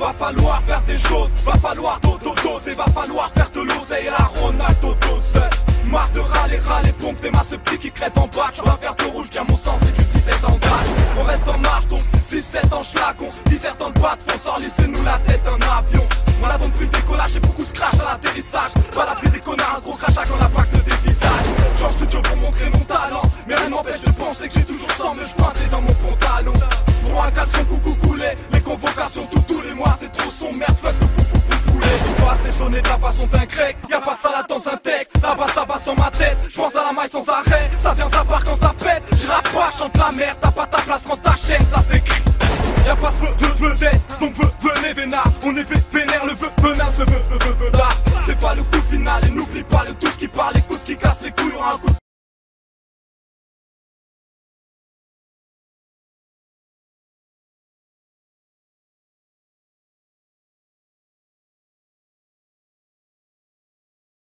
Va falloir faire des choses, va falloir d'auto-dose Et va falloir faire de l'oseille la Ronaldo dose Marre de râler, râler, pompe des masses petits qui crèvent en bas Je un verre de rouge, bien mon sang, c'est du 17 en bas On reste en marche donc 6-7 en schlag On le bas de fond, sort laissez-nous la tête un avion. On a donc pris le décollage et beaucoup se crash à l'atterrissage. Pas la des connards, un gros crachat quand l'impact des visages J'en studio pour montrer mon talent Mais rien m'empêche de penser que j'ai toujours 100 me coincé dans mon pantalon. Pour un caleçon trop son merde, fuck le pou pou pou poulet. Tout va s'échonner de la façon d'un grec. Y'a pas de salade dans un texte. La base, ça passe sur ma tête. J'pense à la maille sans arrêt. Ça vient, ça part quand ça pète. J'rappe pas, chante la merde. T'as pas ta place, rentre ta chaîne, ça fait cri. Y'a pas de feu, de vedette. Donc venez vénard. On est vénère, le vœu venin se veut, veut, veut, veut, C'est pas le coup final et n'oublie pas le tout ce qui parle. Écoute qui casse les couilles, un coup